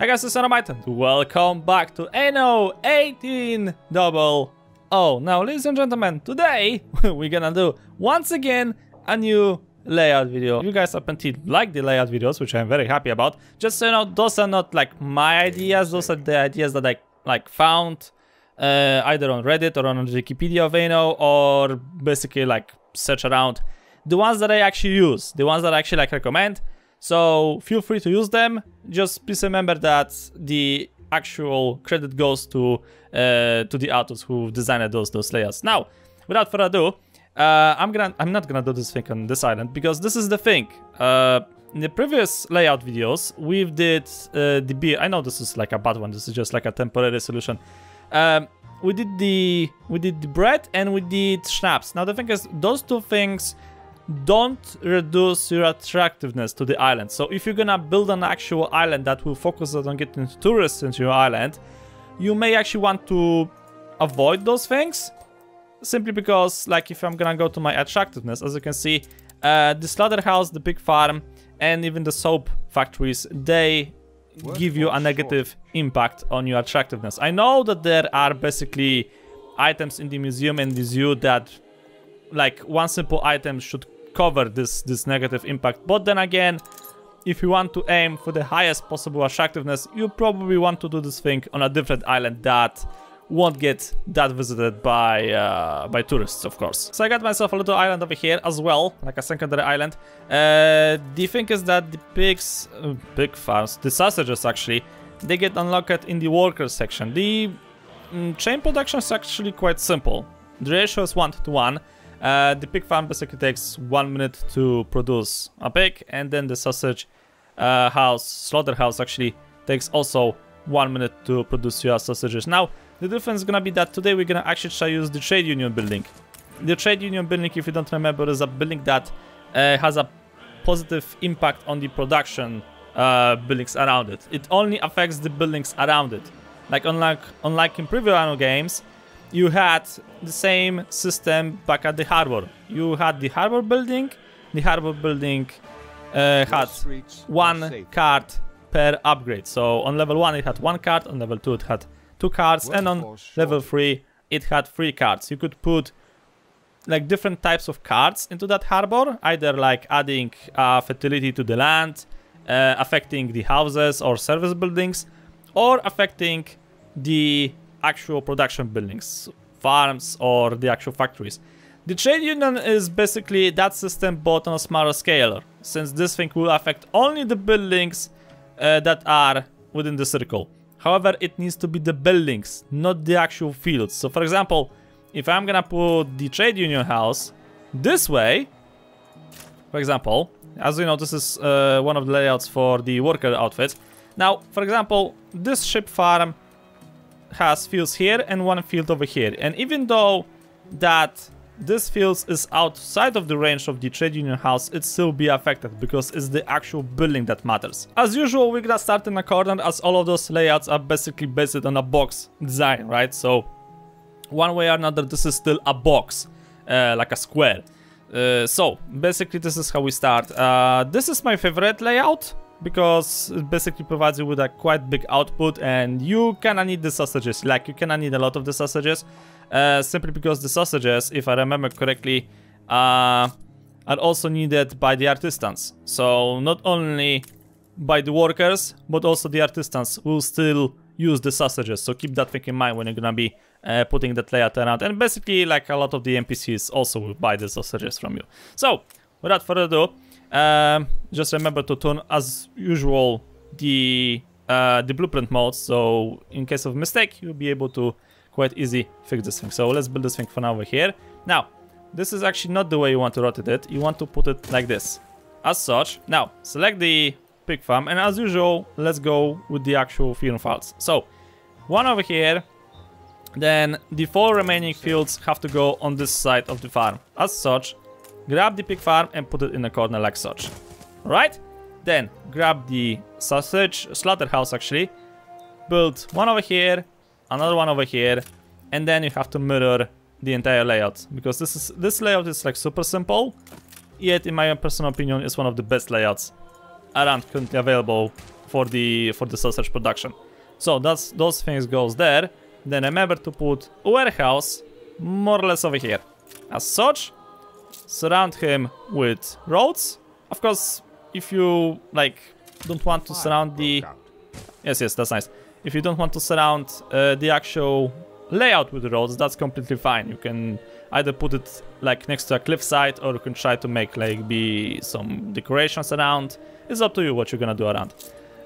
Hey guys, it's Dynamite and welcome back to Anno 18 double Oh. Now, ladies and gentlemen, today we're gonna do once again a new layout video. You guys apparently like the layout videos, which I'm very happy about. Just so you know, those are not like my ideas, those are the ideas that I like found uh, either on Reddit or on Wikipedia of Anno or basically like search around. The ones that I actually use, the ones that I actually like recommend. So feel free to use them. Just please remember that the actual credit goes to uh, to the authors who designed those those layouts. Now, without further ado, uh, I'm gonna I'm not gonna do this thing on this island because this is the thing. Uh, in the previous layout videos, we did uh, the beer. I know this is like a bad one. This is just like a temporary solution. Um, we did the we did the bread and we did schnapps. Now the thing is, those two things don't reduce your attractiveness to the island. So if you're gonna build an actual island that will focus on getting tourists into your island, you may actually want to avoid those things. Simply because, like, if I'm gonna go to my attractiveness, as you can see, uh, the slaughterhouse, the pig farm, and even the soap factories, they give you a negative impact on your attractiveness. I know that there are basically items in the museum and the zoo that, like, one simple item should cover this, this negative impact. But then again, if you want to aim for the highest possible attractiveness, you probably want to do this thing on a different island that won't get that visited by uh, by tourists, of course. So I got myself a little island over here as well, like a secondary island. Uh, the thing is that the pigs, uh, pig farms, the sausages actually, they get unlocked in the workers section. The mm, chain production is actually quite simple. The ratio is 1 to 1. Uh, the pig farm basically takes one minute to produce a pig, and then the sausage uh, house, slaughterhouse actually takes also one minute to produce your sausages. Now, the difference is gonna be that today we're gonna actually try use the trade union building. The trade union building, if you don't remember, is a building that uh, has a positive impact on the production uh, buildings around it. It only affects the buildings around it. Like unlike unlike in previous Anno games, you had the same system back at the harbor. You had the harbor building. The harbor building uh, had one card per upgrade. So on level 1 it had one card, on level 2 it had two cards, and on level 3 it had three cards. You could put like different types of cards into that harbor, either like adding uh, fertility to the land, uh, affecting the houses or service buildings, or affecting the actual production buildings, farms or the actual factories. The trade union is basically that system but on a smaller scale, since this thing will affect only the buildings uh, that are within the circle. However, it needs to be the buildings, not the actual fields. So for example, if I'm gonna put the trade union house this way, for example, as you know, this is uh, one of the layouts for the worker outfits. Now, for example, this ship farm has fields here and one field over here. And even though that this field is outside of the range of the trade union house, it still be affected because it's the actual building that matters. As usual, we're gonna start in a corner as all of those layouts are basically based on a box design, right? So one way or another, this is still a box, uh, like a square. Uh, so basically this is how we start. Uh, this is my favorite layout because it basically provides you with a quite big output and you kinda need the sausages, like you kinda need a lot of the sausages, uh, simply because the sausages, if I remember correctly, uh, are also needed by the artisans. So not only by the workers, but also the artisans will still use the sausages, so keep that thing in mind when you're gonna be uh, putting that layout around. And basically, like a lot of the NPCs also will buy the sausages from you. So, without further ado, um, just remember to turn, as usual, the uh, the blueprint mode, so in case of mistake, you'll be able to quite easy fix this thing. So let's build this thing for now over here. Now, this is actually not the way you want to rotate it. You want to put it like this. As such, now, select the pig farm, and as usual, let's go with the actual field files. So, one over here, then the four remaining fields have to go on this side of the farm. As such, grab the pig farm and put it in a corner like such. Right? Then grab the sausage slaughterhouse actually, build one over here, another one over here, and then you have to mirror the entire layout because this is this layout is like super simple, yet in my personal opinion is one of the best layouts around currently available for the for the sausage production. So that's those things goes there. Then remember to put warehouse more or less over here. As such, surround him with roads. Of course, if you like don't want to surround the yes yes that's nice. If you don't want to surround uh, the actual layout with the roads, that's completely fine. You can either put it like next to a cliffside or you can try to make like be some decorations around. It's up to you what you're gonna do around.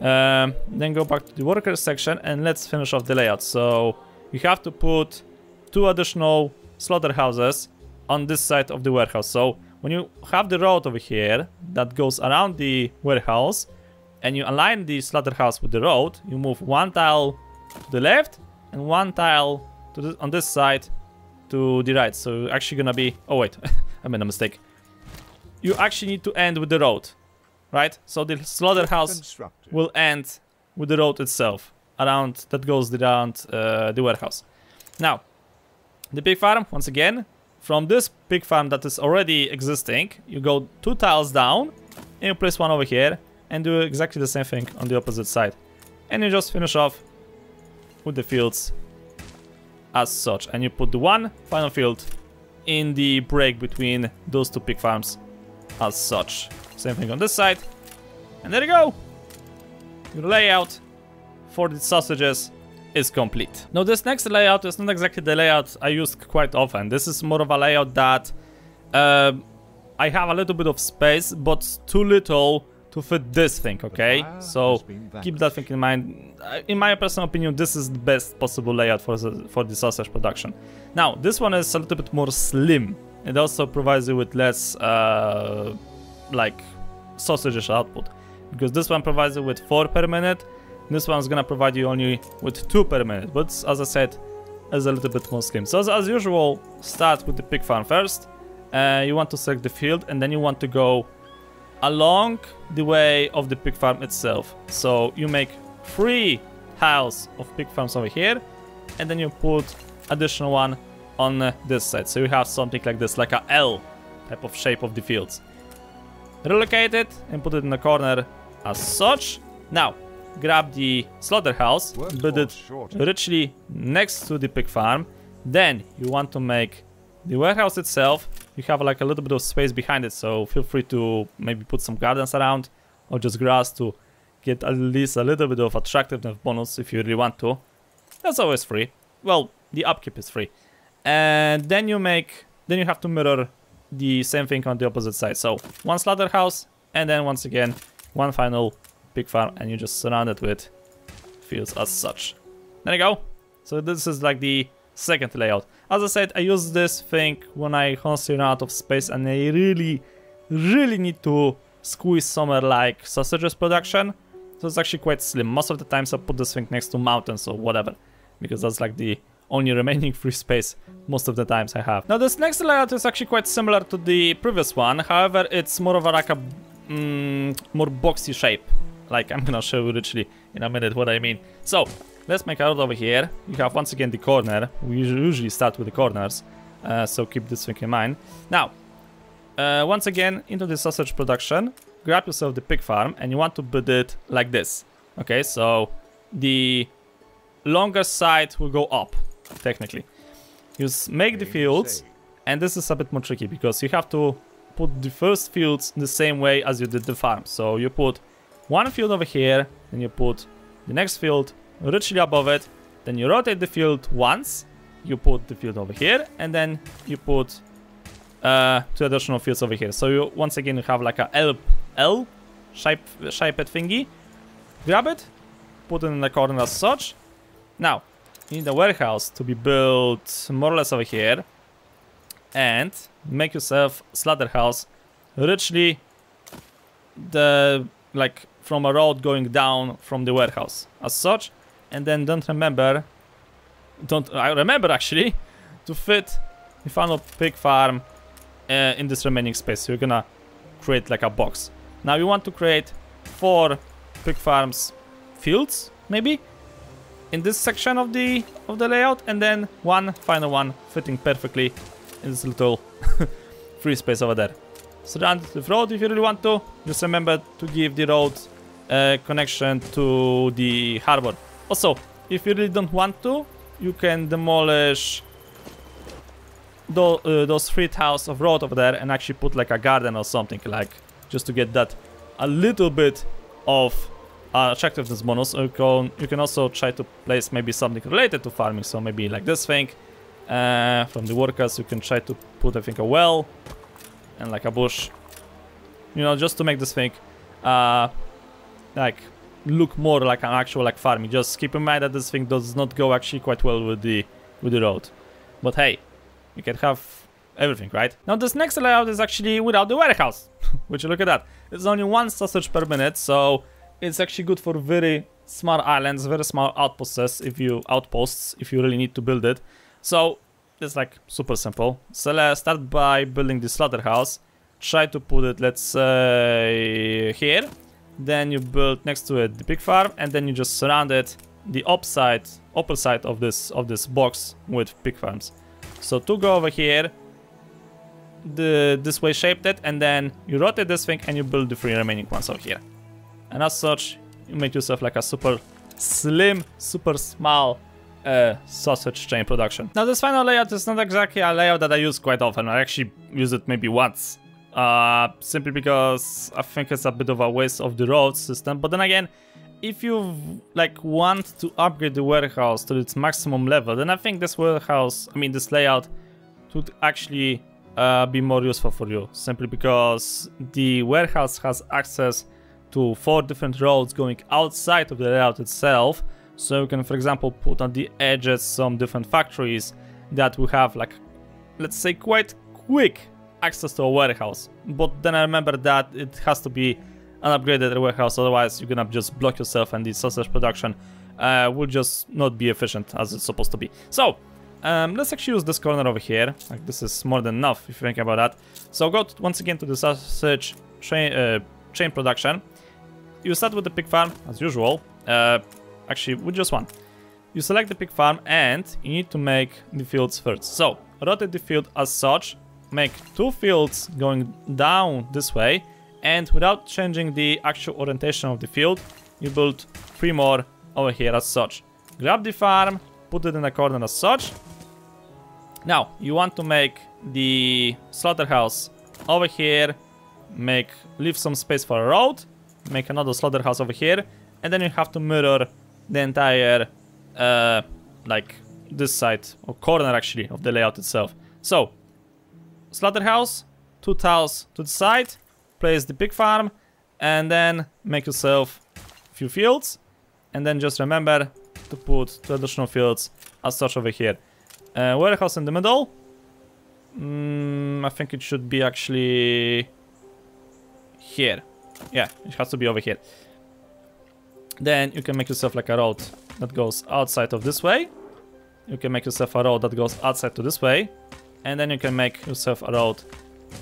Um, then go back to the workers section and let's finish off the layout. So you have to put two additional slaughterhouses on this side of the warehouse. So when you have the road over here that goes around the warehouse and you align the slaughterhouse with the road, you move one tile to the left and one tile to the, on this side to the right. So you're actually gonna be... Oh wait, I made a mistake. You actually need to end with the road, right? So the slaughterhouse will end with the road itself, around that goes around uh, the warehouse. Now, the pig farm, once again, from this pig farm that is already existing, you go two tiles down, and you place one over here, and do exactly the same thing on the opposite side. And you just finish off with the fields as such. And you put the one final field in the break between those two pig farms as such. Same thing on this side. And there you go. Your layout for the sausages is complete. Now this next layout is not exactly the layout I use quite often. This is more of a layout that uh, I have a little bit of space, but too little to fit this thing, okay? So keep that thing in mind. Uh, in my personal opinion, this is the best possible layout for the, for the sausage production. Now, this one is a little bit more slim. It also provides you with less, uh, like, sausages output. Because this one provides you with 4 per minute. This one's gonna provide you only with 2 per minute. But as I said, is a little bit more slim. So as, as usual, start with the pig farm first. Uh, you want to select the field and then you want to go along the way of the pig farm itself. So you make three tiles of pig farms over here, and then you put additional one on uh, this side. So you have something like this, like a L type of shape of the fields. Relocate it and put it in the corner as such. Now, grab the slaughterhouse, build it richly next to the pig farm. Then you want to make the warehouse itself. You have like a little bit of space behind it so feel free to maybe put some gardens around or just grass to get at least a little bit of attractiveness bonus if you really want to. That's always free. Well the upkeep is free. And then you make then you have to mirror the same thing on the opposite side. So one slaughterhouse and then once again one final pig farm and you just surround it with fields as such there you go so this is like the second layout. As I said, I use this thing when I honestly run out of space and I really, really need to squeeze somewhere like sausages production. So it's actually quite slim. Most of the times I put this thing next to mountains or whatever, because that's like the only remaining free space most of the times I have. Now this next layout is actually quite similar to the previous one, however it's more of a like a mm, more boxy shape. Like I'm gonna show you literally in a minute what I mean. So Let's make a road over here. You have once again the corner. We usually start with the corners, uh, so keep this thing in mind. Now, uh, once again, into the sausage production, grab yourself the pig farm and you want to build it like this. Okay, so the longer side will go up, technically. You make the fields, and this is a bit more tricky because you have to put the first fields the same way as you did the farm. So you put one field over here, then you put the next field richly above it. Then you rotate the field once. You put the field over here, and then you put uh, two additional fields over here. So you once again you have like a L L shape shaped thingy. Grab it, put it in the corner as such. Now you need a warehouse to be built more or less over here, and make yourself slaughterhouse richly the like from a road going down from the warehouse as such. And then don't remember don't I remember actually to fit the final pig farm uh, in this remaining space. So you're gonna create like a box. Now you want to create four pig farms fields maybe in this section of the of the layout. And then one final one fitting perfectly in this little free space over there. Surround the road if you really want to. Just remember to give the road uh, connection to the harbor. Also, if you really don't want to, you can demolish those, uh, those three tiles of road over there and actually put like a garden or something like just to get that a little bit of uh, attractiveness bonus. You can, you can also try to place maybe something related to farming, so maybe like this thing. Uh, from the workers, you can try to put, I think, a well and like a bush. You know, just to make this thing uh, like look more like an actual like farming. Just keep in mind that this thing does not go actually quite well with the with the road. But hey, you can have everything, right? Now this next layout is actually without the warehouse. Which look at that. It's only one sausage per minute, so it's actually good for very small islands, very small outposts if you outposts if you really need to build it. So it's like super simple. So let's start by building the slaughterhouse. Try to put it, let's say, here. Then you build next to it the pig farm, and then you just surround it the upside, upper side of this of this box with pig farms. So to go over here, the this way shaped it, and then you rotate this thing and you build the three remaining ones over here. And as such, you make yourself like a super slim, super small uh, sausage chain production. Now this final layout is not exactly a layout that I use quite often. I actually use it maybe once. Uh, simply because I think it's a bit of a waste of the road system. But then again, if you like want to upgrade the warehouse to its maximum level, then I think this warehouse, I mean this layout, would actually uh, be more useful for you. Simply because the warehouse has access to four different roads going outside of the layout itself. So you can, for example, put on the edges some different factories that will have like, let's say quite quick access to a warehouse. But then I remember that it has to be an upgraded warehouse, otherwise you're gonna just block yourself and the sausage production uh, will just not be efficient as it's supposed to be. So, um, let's actually use this corner over here. Like this is more than enough if you think about that. So go to, once again to the sausage chain, uh, chain production. You start with the pig farm as usual. Uh, actually, with just one. You select the pig farm and you need to make the fields first. So rotate the field as such. Make two fields going down this way and without changing the actual orientation of the field, you build three more over here as such. Grab the farm, put it in a corner as such. Now, you want to make the slaughterhouse over here, make leave some space for a road, make another slaughterhouse over here, and then you have to mirror the entire, uh, like, this side, or corner actually, of the layout itself. So, slaughterhouse, two tiles to the side, place the pig farm, and then make yourself a few fields. And then just remember to put two additional fields as such over here. Uh, warehouse in the middle. Mm, I think it should be actually here. Yeah, it has to be over here. Then you can make yourself like a road that goes outside of this way. You can make yourself a road that goes outside to this way. And then you can make yourself a road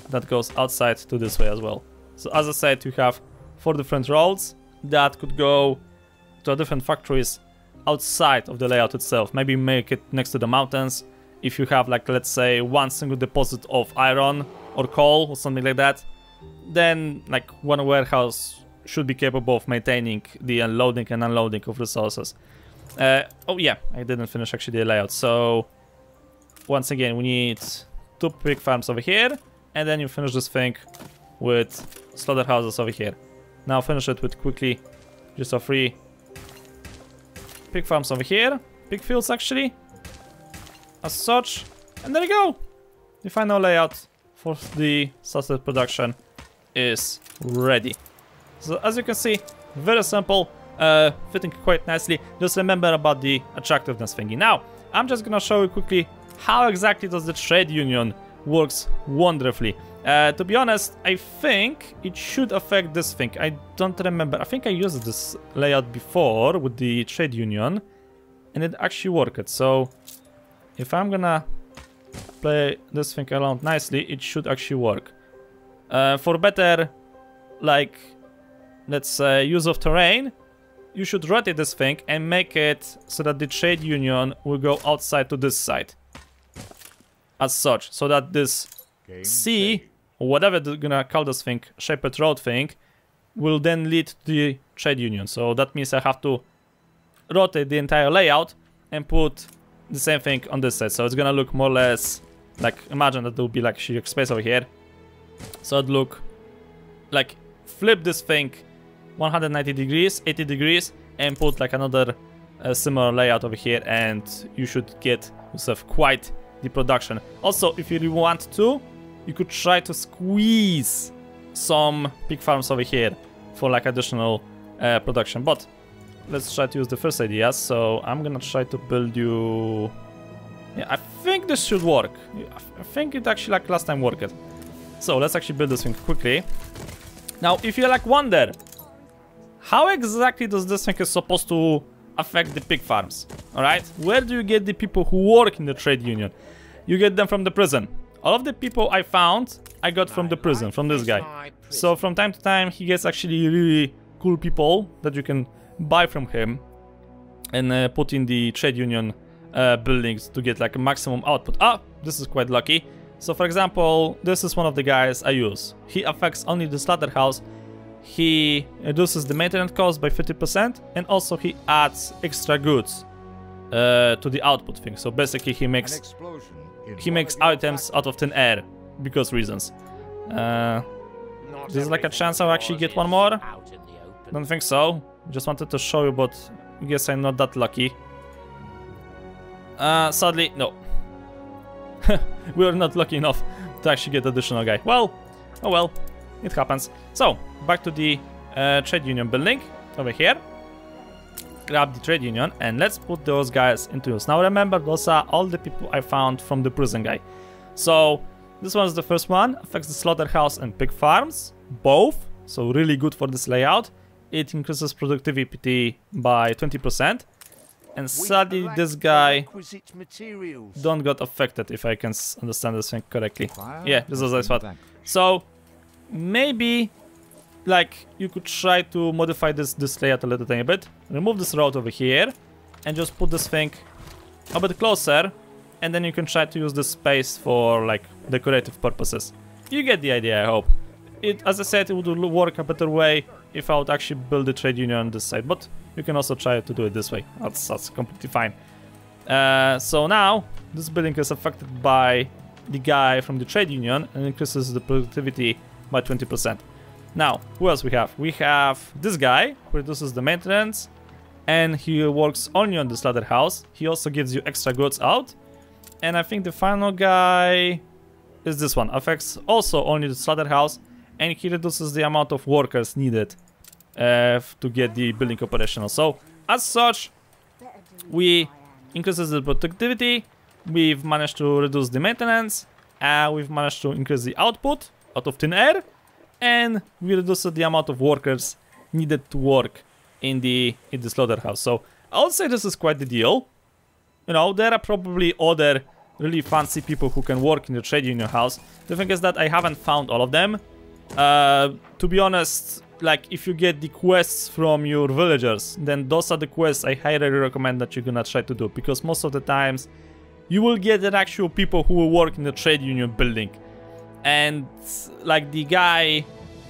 that goes outside to this way as well. So as I said, you have four different roads that could go to different factories outside of the layout itself. Maybe make it next to the mountains. If you have like, let's say, one single deposit of iron or coal or something like that, then like one warehouse should be capable of maintaining the unloading and unloading of resources. Uh, oh yeah, I didn't finish actually the layout. So once again, we need two pig farms over here, and then you finish this thing with slaughterhouses over here. Now finish it with quickly, just a free pig farms over here, pig fields actually, as such, and there you go. The final layout for the sausage production is ready. So as you can see, very simple, uh, fitting quite nicely. Just remember about the attractiveness thingy. Now, I'm just gonna show you quickly how exactly does the trade union works wonderfully. Uh, to be honest, I think it should affect this thing. I don't remember. I think I used this layout before with the trade union and it actually worked. So if I'm gonna play this thing around nicely, it should actually work. Uh, for better, like, let's say, use of terrain, you should rotate this thing and make it so that the trade union will go outside to this side. As such, so that this C, or whatever they're gonna call this thing, shaped road thing, will then lead to the trade union. So that means I have to rotate the entire layout and put the same thing on this side. So it's gonna look more or less like, imagine that there will be like sheer space over here. So it'd look like, flip this thing 190 degrees, 80 degrees, and put like another uh, similar layout over here and you should get yourself quite the production. Also, if you really want to, you could try to squeeze some pig farms over here for like additional uh, production. But let's try to use the first idea. So I'm gonna try to build you... Yeah, I think this should work. I think it actually like last time worked. So let's actually build this thing quickly. Now, if you like wonder, how exactly does this thing is supposed to affect the pig farms? Alright, where do you get the people who work in the trade union? You get them from the prison. All of the people I found, I got from the prison, from this guy. So from time to time, he gets actually really cool people that you can buy from him and uh, put in the trade union uh, buildings to get like a maximum output. Ah, this is quite lucky. So for example, this is one of the guys I use. He affects only the slaughterhouse. He reduces the maintenance cost by 50% and also he adds extra goods uh, to the output thing. So basically he makes he makes items out of thin air because reasons. Uh, there's like a chance I'll actually get one more. Don't think so. Just wanted to show you, but I guess I'm not that lucky. Uh, sadly, no. we are not lucky enough to actually get additional guy. Well, oh well, it happens. So, back to the uh, trade union building over here. Grab the trade union and let's put those guys into use. Now remember, those are all the people I found from the prison guy. So, this one is the first one, affects the slaughterhouse and pig farms, both. So really good for this layout. It increases productivity by 20%. And sadly, this guy don't got affected, if I can understand this thing correctly. Yeah, this is I thought. So, maybe, like, you could try to modify this, this layout a little tiny bit. Remove this road over here, and just put this thing a bit closer, and then you can try to use this space for, like, decorative purposes. You get the idea, I hope. It, as I said, it would work a better way if I would actually build a trade union on this side, but you can also try to do it this way. That's, that's completely fine. Uh, so now, this building is affected by the guy from the trade union and increases the productivity by 20%. Now, who else we have? We have this guy, who reduces the maintenance, and he works only on the slaughterhouse. He also gives you extra goods out. And I think the final guy is this one, affects also only the slaughterhouse, and he reduces the amount of workers needed uh, to get the building operational. So, as such, we increases the productivity, we've managed to reduce the maintenance, and we've managed to increase the output out of thin air, and we reduced the amount of workers needed to work in the in the slaughterhouse. So I would say this is quite the deal. You know, there are probably other really fancy people who can work in the trade union house. The thing is that I haven't found all of them. Uh, to be honest, like if you get the quests from your villagers, then those are the quests I highly recommend that you're gonna try to do because most of the times you will get the actual people who will work in the trade union building. And like the guy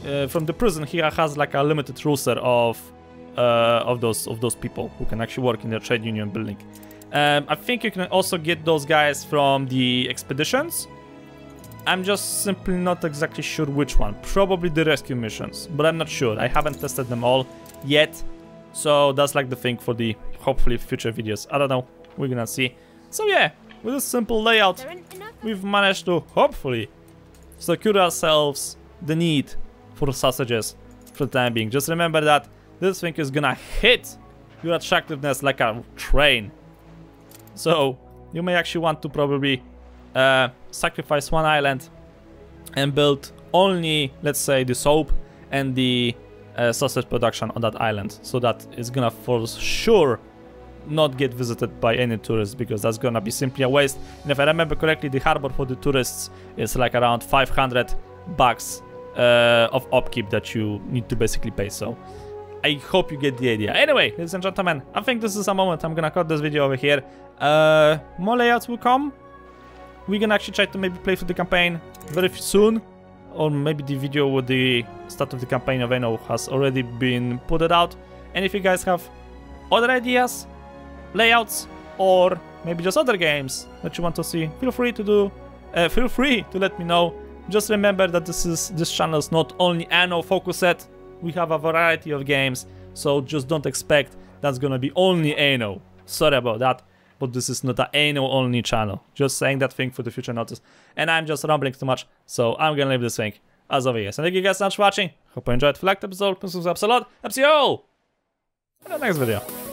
uh, from the prison here has like a limited roster of uh, of those of those people who can actually work in the trade union building. Um, I think you can also get those guys from the expeditions. I'm just simply not exactly sure which one. Probably the rescue missions, but I'm not sure. I haven't tested them all yet. So that's like the thing for the hopefully future videos. I don't know. We're gonna see. So yeah, with a simple layout, we've managed to hopefully secure ourselves the need for sausages for the time being. Just remember that this thing is gonna hit your attractiveness like a train. So you may actually want to probably uh, sacrifice one island and build only, let's say, the soap and the uh, sausage production on that island. So that is gonna for sure not get visited by any tourists because that's gonna be simply a waste. And if I remember correctly, the harbor for the tourists is like around 500 bucks uh, of upkeep that you need to basically pay. So I hope you get the idea. Anyway, ladies and gentlemen, I think this is a moment I'm gonna cut this video over here. Uh, more layouts will come. We can actually try to maybe play through the campaign very soon. or maybe the video with the start of the campaign of Anno has already been put out. And if you guys have other ideas, layouts, or maybe just other games that you want to see, feel free to do. Uh, feel free to let me know. Just remember that this is this channel is not only Anno focused. We have a variety of games, so just don't expect that's gonna be only Anno. Sorry about that, but this is not a Anno only channel. Just saying that thing for the future notice. And I'm just rambling too much, so I'm gonna leave this thing as always. And thank you guys so much for watching. Hope you enjoyed the episode. Please subscribe a lot. See you all in the next video.